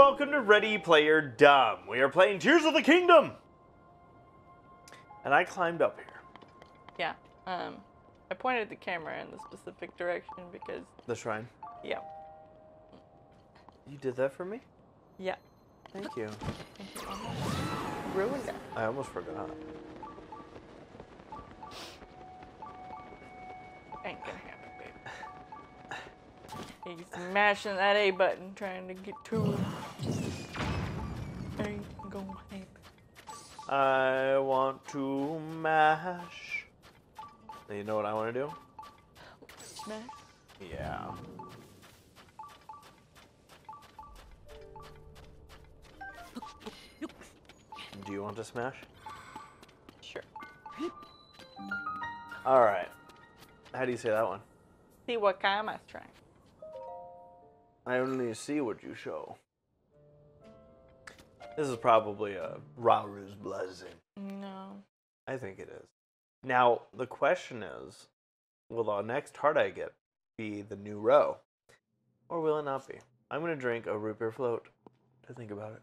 welcome to Ready Player Dumb. We are playing Tears of the Kingdom. And I climbed up here. Yeah. Um, I pointed the camera in the specific direction because, The shrine. yeah, You did that for me? yeah. Thank you. Ruined it. I almost forgot. Ain't gonna happen. He's smashing that A button trying to get to it. Ain't gonna happen. I want to mash. You know what I want to do? Smash. Yeah. Do you want to smash? Sure. All right. How do you say that one? See what kind I trying. I only see what you show. This is probably a Rauru's blessing. No. I think it is. Now, the question is will the next heart I get be the new row? Or will it not be? I'm going to drink a root beer float to think about it.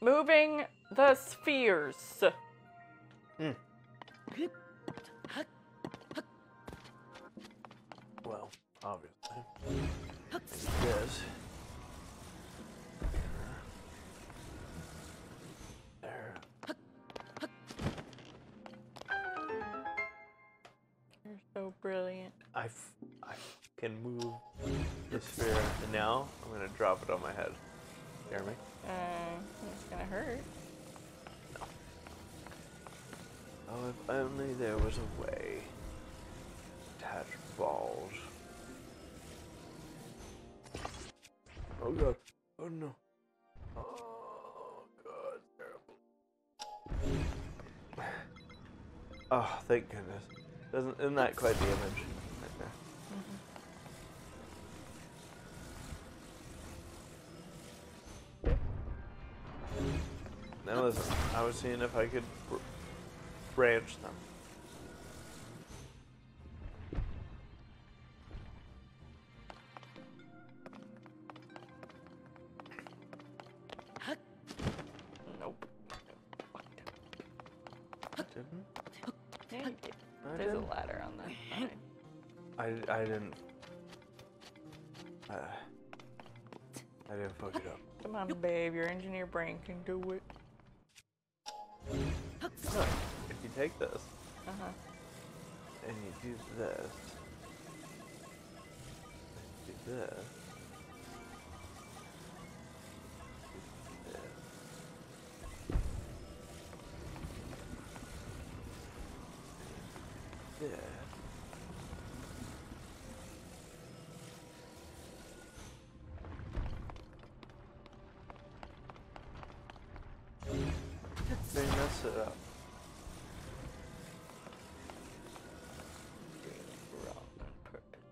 Moving the spheres. Hmm. Well, obviously. Yes. There. You're so brilliant. I, f- I can move the sphere, and now I'm going to drop it on my head. Hear me? Uh, it's gonna hurt. Oh, if only there was a way. Attach balls. Oh god. Oh no. Oh god, terrible. Oh, thank goodness. Doesn't isn't that quite the image? Now listen, I was seeing if I could br- branch them. Didn't. Uh, I didn't fuck it up. Come on, babe. Your engineer brain can do it. Look, if you take this Uh huh. and you do this, do this. Mess it up. Wrong on purpose.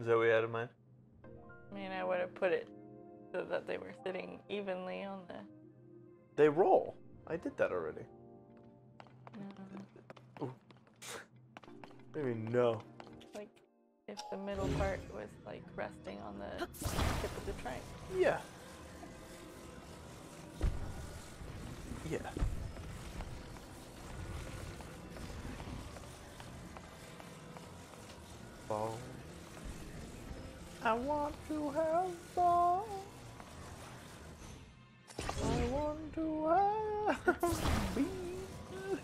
Is that what you had in mind? I mean, I would have put it so that they were sitting evenly on the. They roll. I did that already. No, Maybe no. Like, if the middle part was like resting on the tip of the triangle. Yeah. Yeah. Ball. I want to have ball. I want to have bees. I want to body, body, body, dee, dee.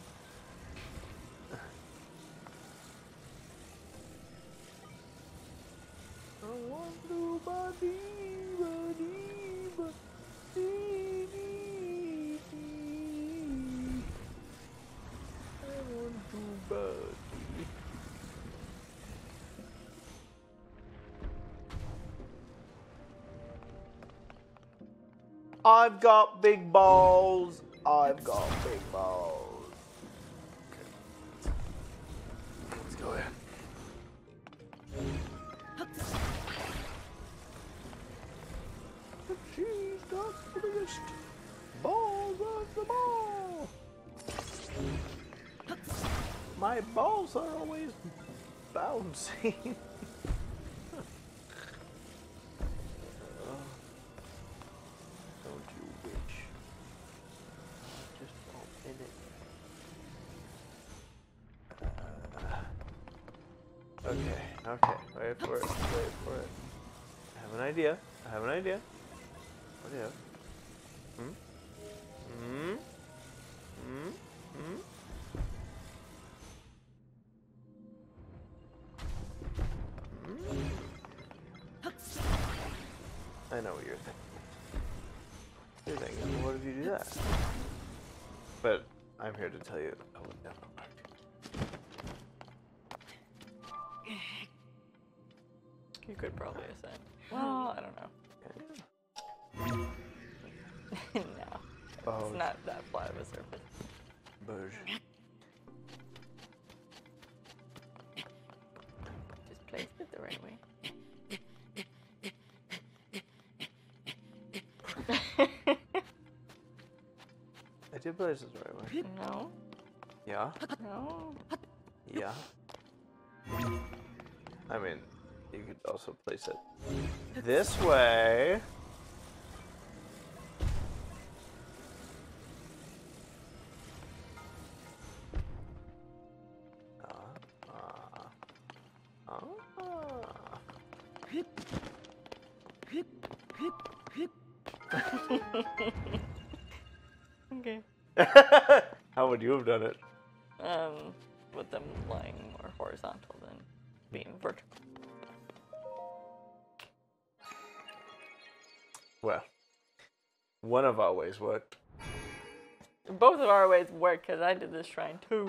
I want to body. I've got big balls. I've got big Balls are always bouncing. Minute. Uh, okay, okay. Wait for it. Wait for it. I have an idea. I have an idea. What do you have? Hmm? Hmm? Hmm? Hmm? I know what you're thinking. You're thinking, what if you do that? But I'm here to tell you it would never work. You could probably ascend. Well, I don't know. Okay. no, Oh, it's not that flat of a surface. Bouge. Place it the right way. no, Yeah? no. Yeah. I mean, you could also place it this way. Would you have done it? Um, with them lying more horizontal than being vertical. Well, one of our ways worked. Both of our ways work because I did this shrine too.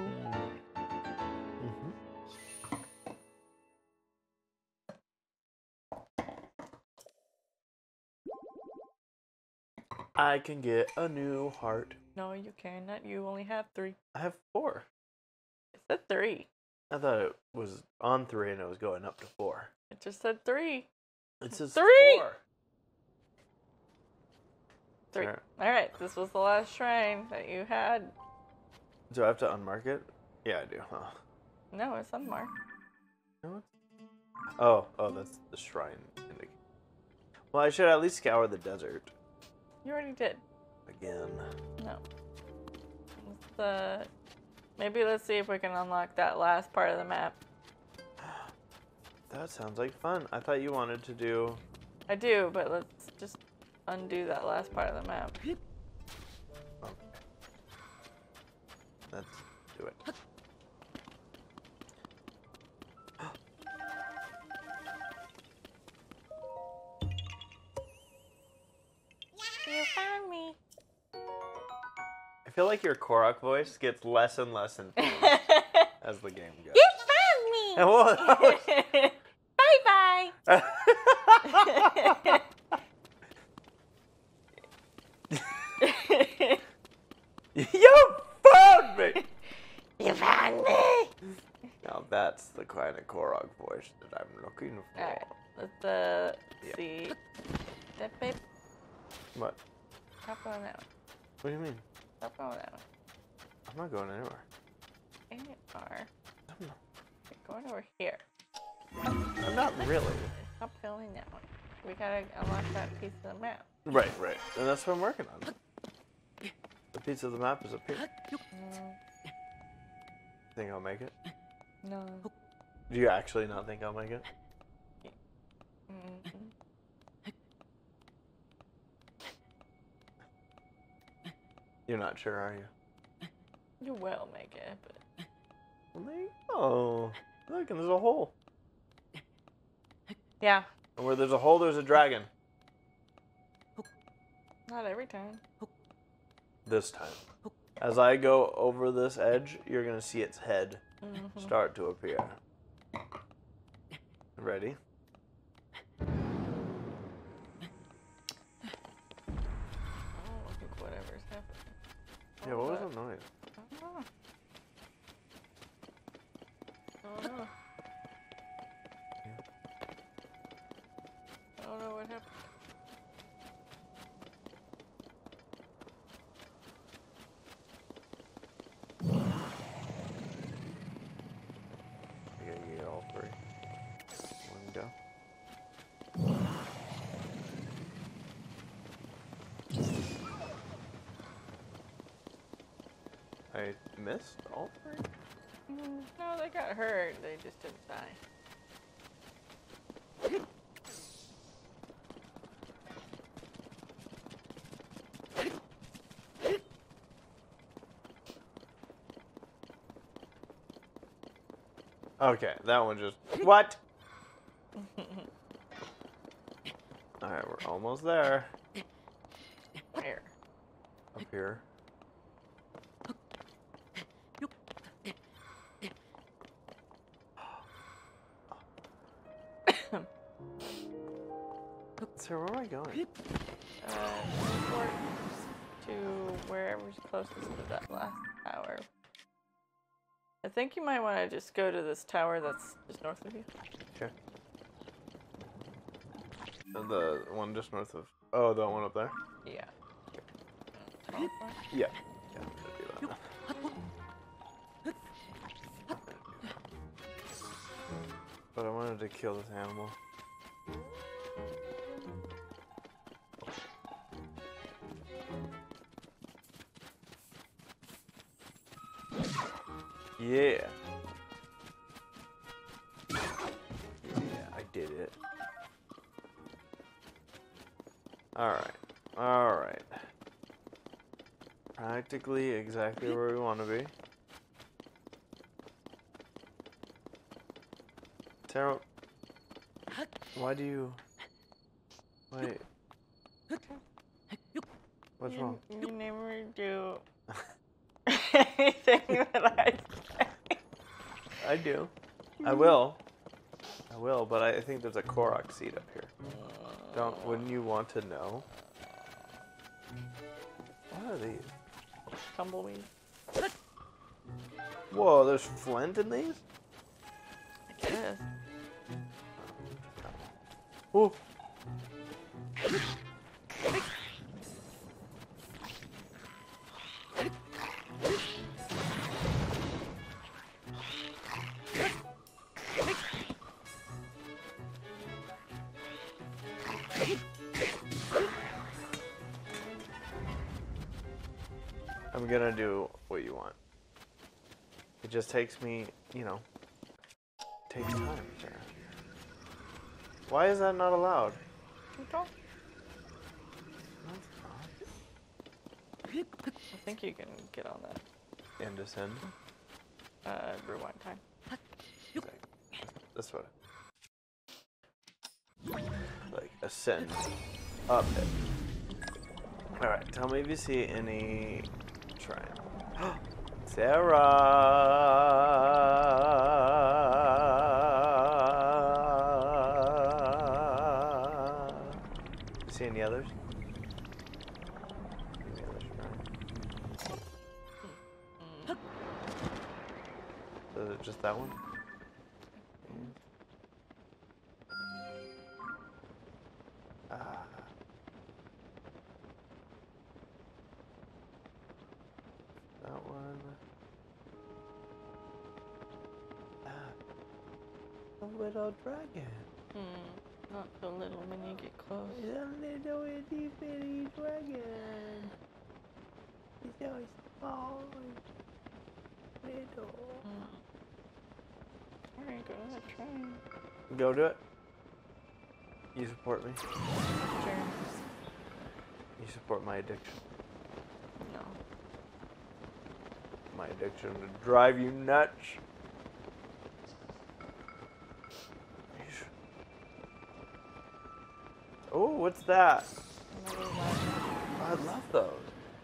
I can get a new heart. No, you cannot. You only have three. I have four. It said three. I thought it was on three and it was going up to four. It just said three. It says Three! four. Three. Alright. All right. This was the last shrine that you had. Do I have to unmark it? Yeah, I do. Huh? No, it's unmarked. No, Oh, oh, that's the shrine. Well, I should at least scour the desert You already did. again. No. The. Maybe let's see if we can unlock that last part of the map. That sounds like fun. I thought you wanted to do. I do, but let's just undo that last part of the map. Your Korok voice gets less and less intense as the game goes. You found me. bye bye. you found me! you found me. Now that's the kind of Korok voice that I'm looking for. All right. Let's uh see. That babe. What? Going that way. What do you mean? Stop going that way. I'm not going anywhere. And you are. I'm not, You're going over here. I'm not really. Stop going that way. We gotta unlock that piece of the map. Right, right. And that's what I'm working on. The piece of the map is up here. Mm, Think I'll make it? no. Do you actually not think I'll make it? Mm-mm. You're not sure, are you? You will make it, but Well, there you go. Look, and there's a hole. yeah, And where there's a hole, there's a dragon. not every time. This time. As I go over this edge, you're going to see its head Mhm. start to appear. Ready? Yeah, what was that? that noise? I don't know. I don't know. I don't know what happened. I missed all three? Mm, No, they got hurt. They just didn't die. Okay, that one just. What? Alright, we're almost there. Where? Up here. So where am I going? Uh, to wherever's closest to that last tower. I think you might want to just go to this tower that's just north of you. Okay. Uh, The one just north of. Oh, that one up there? Yeah. Teleport? Yeah. Yeah, I'm gonna do that. But I wanted to kill this animal. Yeah. Yeah, I did it. Alright. Alright. Practically exactly where we want to be. Sarah, why do you. Wait. What's wrong? You never do anything that I. I do. I mm-hmm. will. I will, but I think there's a Korok seed up here. Don't. Uh. Wouldn't you want to know? What are these? Tumbleweed. Whoa, there's flint in these? I guess. Ooh. Just takes me, you know, takes time. Why is that not allowed? I think you can get on that. And descend. Uh, rewind time. That's what. Like ascend up it. All right. Tell me if you see any shrine. Sarah. Little dragon. Hmm. Not so little when you get close. The little itty bitty dragon. He's so small. and Little. Hmm. Alright, go ahead, try. Go do it. You support me. Sure. You support my addiction. No. My addiction to drive you nuts. Oh, what's that? I love those.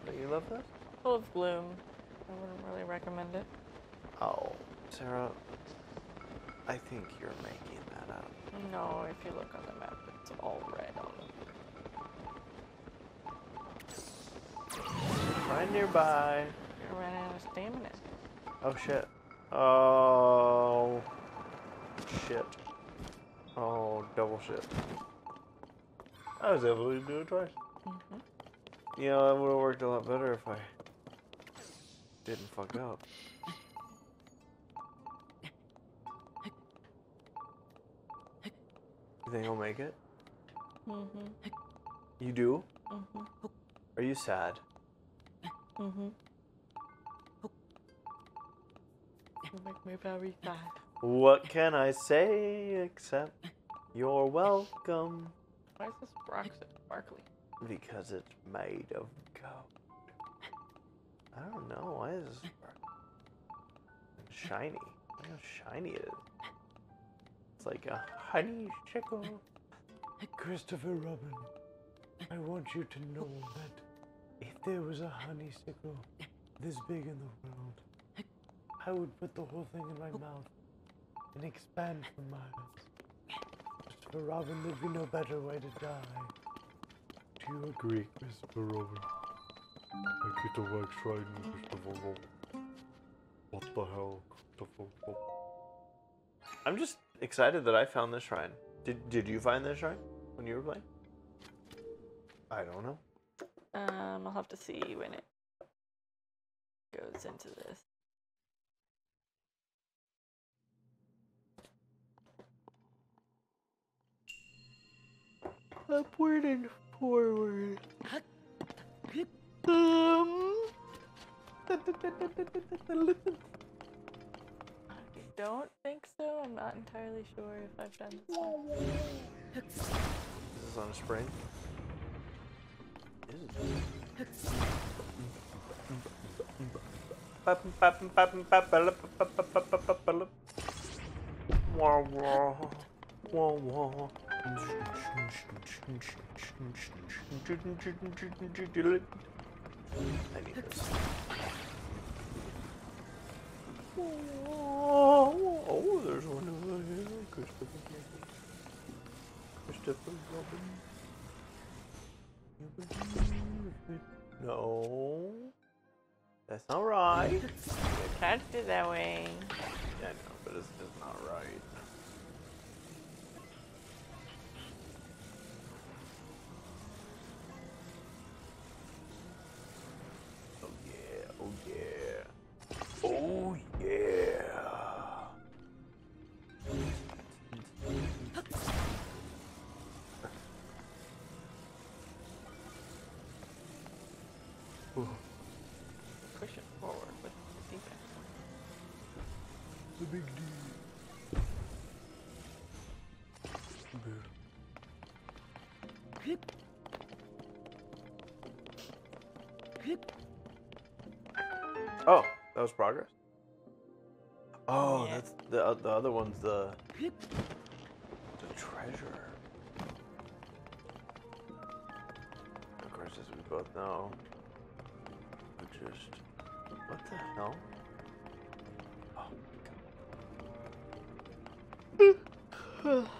Don't you love those? Full of gloom. I wouldn't really recommend it. Oh, Sarah, I think you're making that up. No, if you look on the map, it's all red on them. Right nearby. You're running out of stamina. Oh shit. Oh shit. Oh double shit. I was able to do it twice. Mm-hmm. You know, that would have worked a lot better if I didn't fuck up. You think I'll make it? Mm-hmm. You do? Mm-hmm. Are you sad? Mm-hmm. You make me very sad. What can I say except you're welcome? Why is this so sparkly? Because it's made of gold. I don't know. Why is this shiny? Look how shiny it is. It's like a honey honeysuckle. Christopher Robin, I want you to know that if there was a honeysuckle this big in the world, I would put the whole thing in my mouth and expand for miles. Christopher Robin, there'd be no better way to die. Do you agree, Mr. Robin? I get to wax riding, Christopher Robin. What the hell, Christopher Robin? I'm just excited that I found this shrine. Did Did you find this shrine when you were playing? I don't know. Um, I'll have to see when it goes into this. Upward and forward. Um. I don't think so. I'm not entirely sure if I've done this one. Is on a spring? Is it? Wah, wah, wah, wah. I need this. Oh, there's one over here. Christopher Robin. Christopher Robin. No. That's not right. You can't do that way. Yeah, I know, but it's just not right. The big D. Oh, that was progress. Oh, Yeah. that's the the other one's the the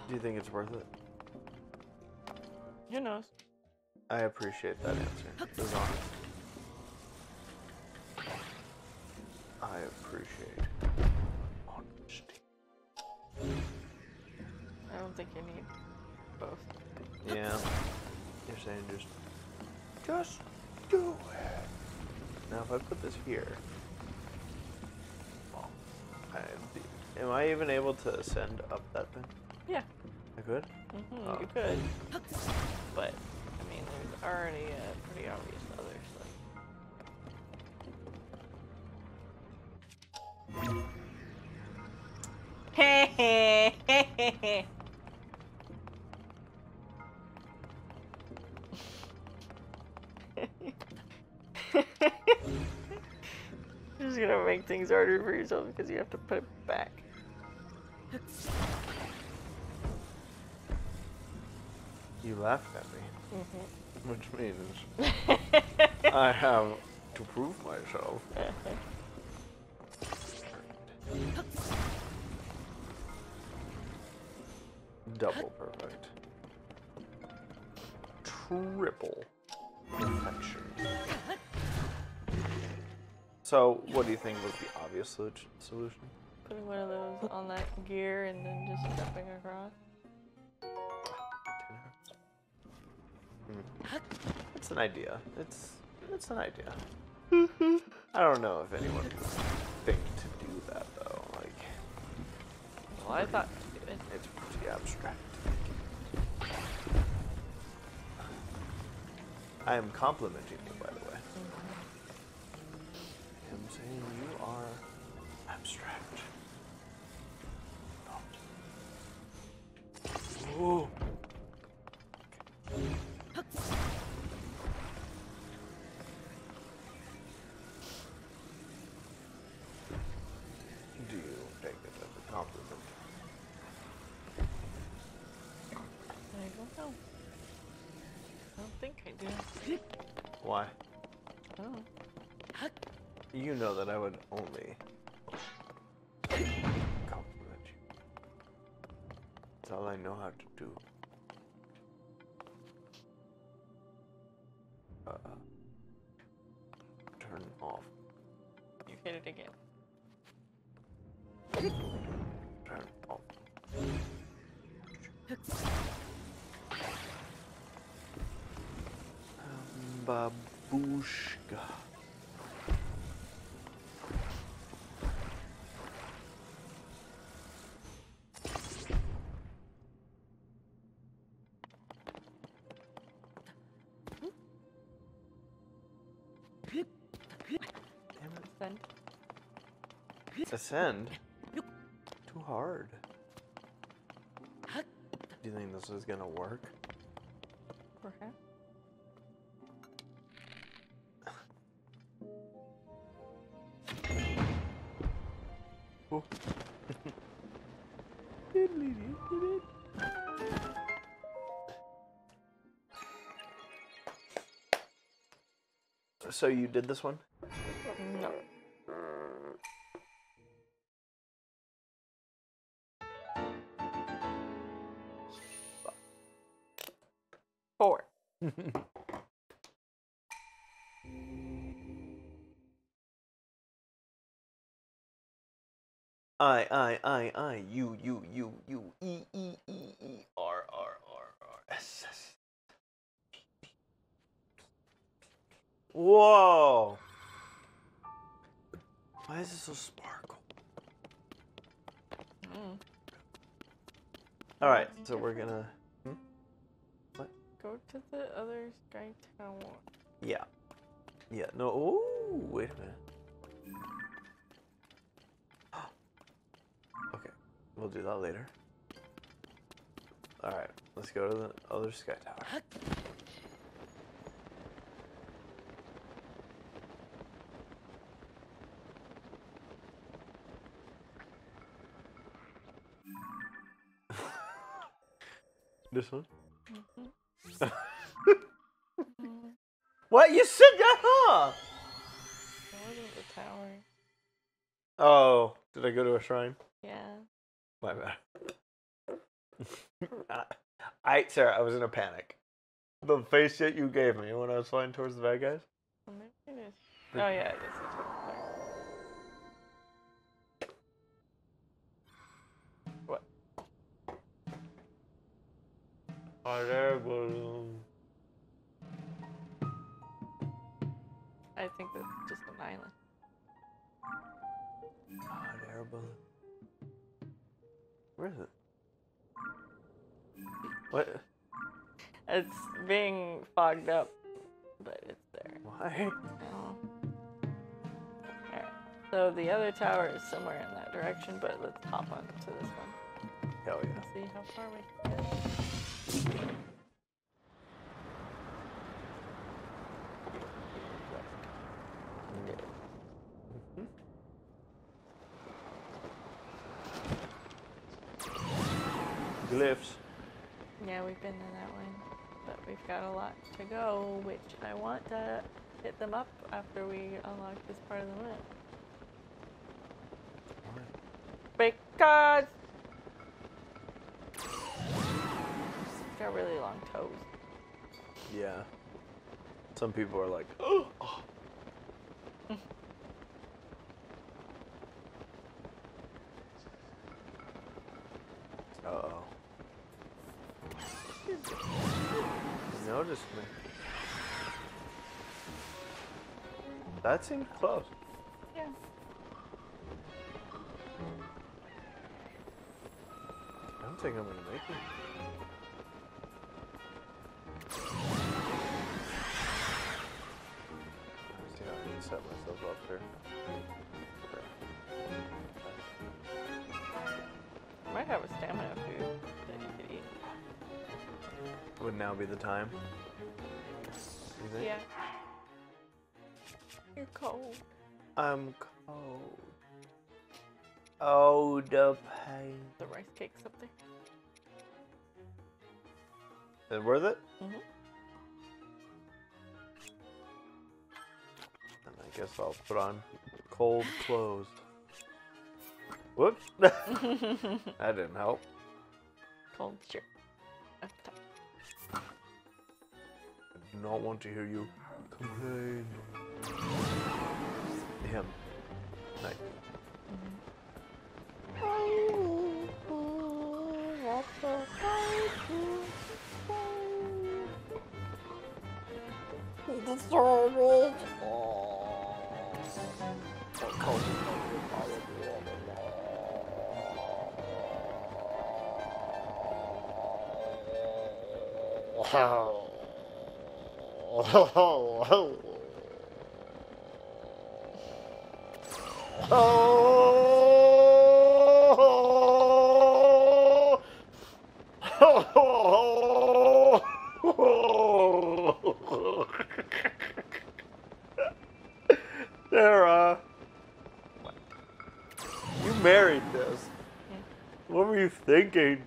Do you think it's worth it? Who knows? I appreciate that answer. It was honest. I appreciate honesty. I don't think you need both. Yeah. You're saying just just do it. Now if I put this here, well, I, am I even able to ascend up that thing? Yeah. I could. hmm Oh. You could. But, I mean, there's already a pretty obvious other stuff. You're just gonna make things harder for yourself because you have to put laughed at me, Mm-hmm. which means I have to prove myself. Double perfect. Triple perfection. So, what do you think was the obvious solution? Putting one of those on that gear and then just jumping across. Hmm. It's an idea. It's it's an idea. I don't know if anyone would think to do that though. Like, Well, I thought did. it's pretty abstract. I am complimenting you, by the way. I'm saying you are abstract. Oh. Do you take it as a compliment? I don't know. I don't think I do. Why? Oh. You know that I would only compliment you. That's all I know how to do. Uh, turn off. You hit it again. Then Ascend? Too hard. Do you think this is gonna work? perhaps. Oh. so you did this one? Other sky tower. This one? Mm. What? You said that, huh? That wasn't the tower. Oh, did I go to a shrine? Yeah. My bad. I, I, Sarah, I was in a panic. The face that you gave me when I was flying towards the bad guys. Well, maybe it is. Oh yeah, it is. Fogged up, but it's there. Why? Alright. So the other tower is somewhere in that direction, but let's hop on to this one Hell yeah. and see how far we can get. Glyphs. Yeah, we've been in that one, but we've got a lot to go, which I want to hit them up after we unlock this part of the map. Because it's got really long toes. Yeah. Some people are like, oh. Uh oh. You noticed me. That seems close. Yeah. I don't think I'm gonna make it. I how I can to set myself up here. I might have a stamina food that you could eat. Would now be the time? Yeah. You're cold. I'm cold. Oh, the pain. The rice cake's up there. Is it worth it? Mm-hmm. And I guess I'll put on cold clothes. Whoops. that didn't help. Cold shirt. Up top. I do not want to hear you complain. Him. Nice. Sarah, you married this. What were you thinking?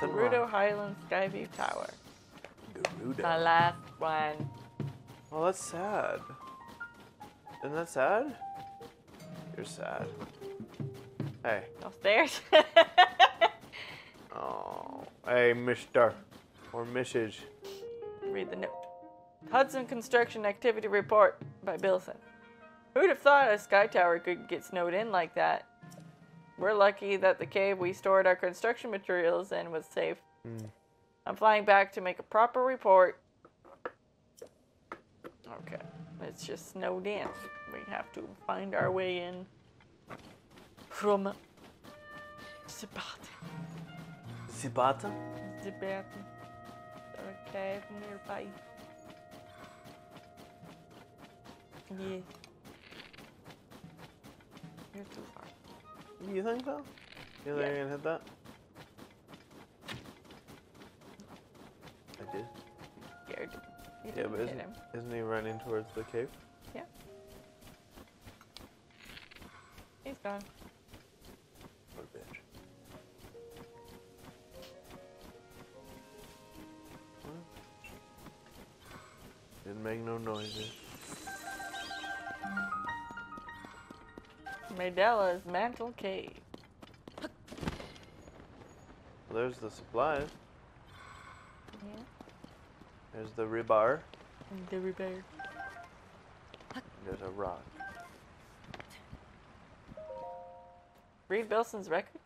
Gerudo wrong. Highlands Skyview Tower. The Gerudo. last one. Well, that's sad. Isn't that sad? You're sad. Hey. Downstairs. Oh. Hey, Mister. Or Mrs. Read the note. Hudson Construction Activity Report by Bilson. Who'd have thought a sky tower could get snowed in like that? We're lucky that the cave we stored our construction materials in was safe. Hmm. I'm flying back to make a proper report. Okay, it's just snowed in. We have to find our way in from Zibat. Zibata? Zibat. A cave nearby. Yeah. You're too. You think so? You think Yeah. you're gonna hit that? I did. Scared. You Yeah, but isn't, isn't he running towards the cave? Yeah. He's gone. What a bitch. Didn't make no noises. Meadela's Mantle Cave. There's the supplies. Yeah. There's the rebar. The repair. There's a rock. Read Bilson's record.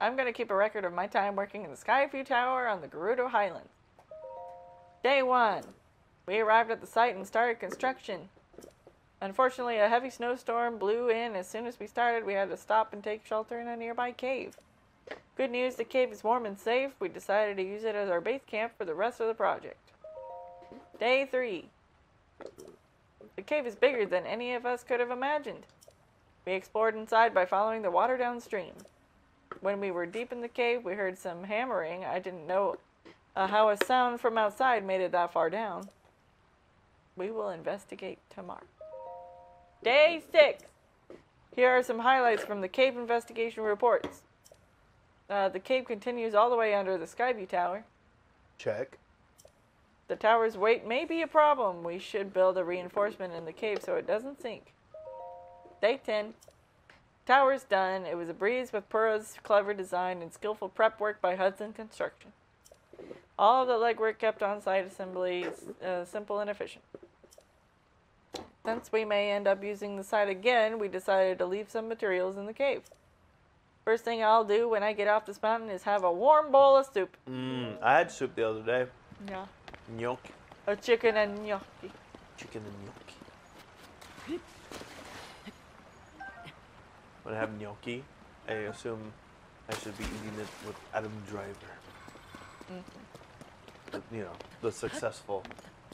I'm going to keep a record of my time working in the Skyview Tower on the Gerudo Highlands. Day one. We arrived at the site and started construction. Unfortunately, a heavy snowstorm blew in. As soon as we started, we had to stop and take shelter in a nearby cave. Good news, the cave is warm and safe. We decided to use it as our base camp for the rest of the project. Day three. The cave is bigger than any of us could have imagined. We explored inside by following the water downstream. When we were deep in the cave, we heard some hammering. I didn't know uh, how a sound from outside made it that far down. We will investigate tomorrow. Day six. Here are some highlights from the cave investigation reports. Uh, the cave continues all the way under the Skyview Tower. Check. The tower's weight may be a problem. We should build a reinforcement in the cave so it doesn't sink. Day 10. Tower's done. It was a breeze with Purah's clever design and skillful prep work by Hudson Construction. All of the legwork kept on site assembly uh, simple and efficient. Since we may end up using the site again, we decided to leave some materials in the cave. First thing I'll do when I get off this mountain is have a warm bowl of soup. Mmm, I had soup the other day. Yeah. Gnocchi. A chicken and gnocchi. Chicken and gnocchi. When I have gnocchi, I assume I should be eating it with Adam Driver. Mm-hmm. The- you know, the successful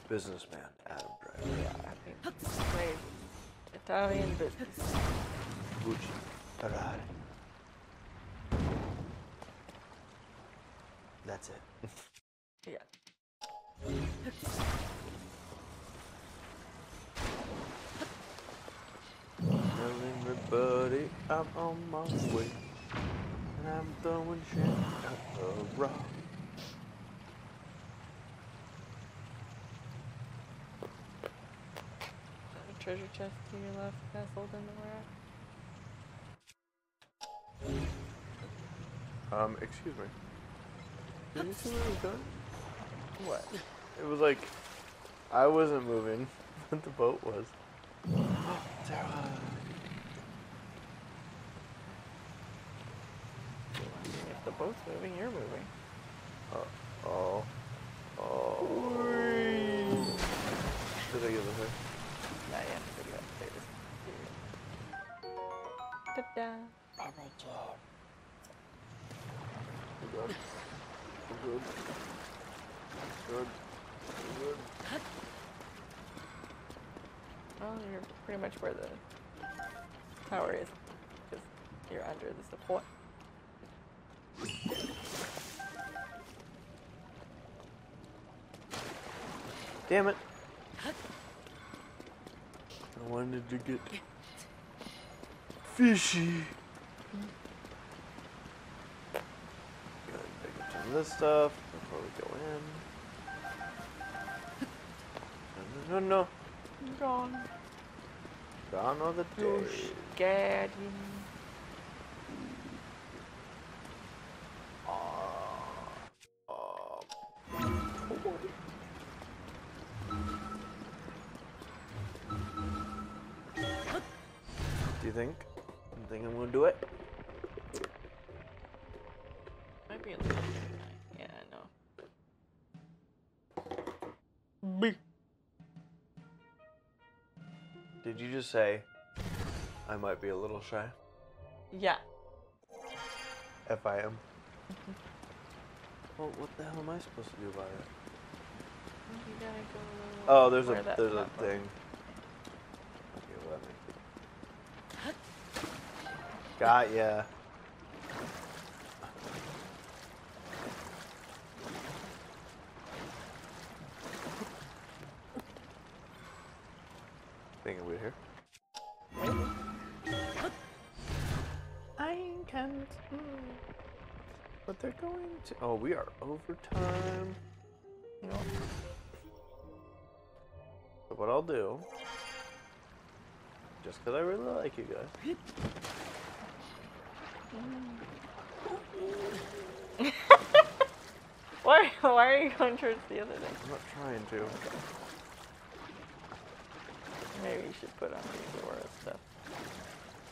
businessman, Adam I great Italian. Gucci, Ferrari. That's it. Yeah. I'm on my way. And I'm throwing shit at the rock. A treasure chest to your left, nestled in the rock. Um, excuse me. Did you see what I was doing? What? It was like I wasn't moving, but the boat was. Sara. If the boat's moving, you're moving. Oh. Oh. Did I get the hook? Latest. Ta-da. We're good. We're good. Good. We're good. Well, you're pretty much where the tower is. Because you're under the support. Damn it. I wanted to get fishy. Gotta pick up some of this stuff before we go in. No, no, no. Gone. Gone are the You days. scared Do you think? You think I'm gonna do it? Might be a little bit. Yeah, I know. B. Did you just say I might be a little shy? Yeah. If I am. Mm-hmm. Well, what the hell am I supposed to do about it? You gotta go Oh, there's a there's a thing. Okay, let me. Got ya. Thinking we're here. I can't. But they're going to. Oh, we are overtime. No. So what I'll do, just because I really like you guys, Why, why are you going towards the other thing? I'm not trying to. Maybe you should put on the Zora stuff.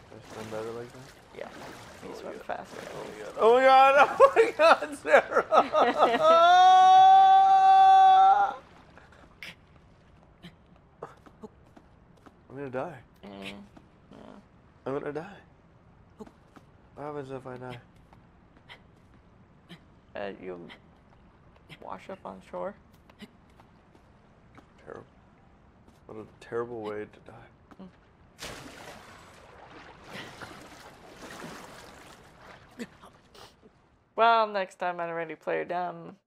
I swim better like that. Yeah. You swim yeah. faster. Oh my god! Oh my god! Sara! I'm gonna die. Mm, I'm gonna die. What happens if I die? uh, you wash up on shore. Terrible. What a terrible way to die. Well, next time on Ready Player Dumb,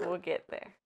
we'll get there.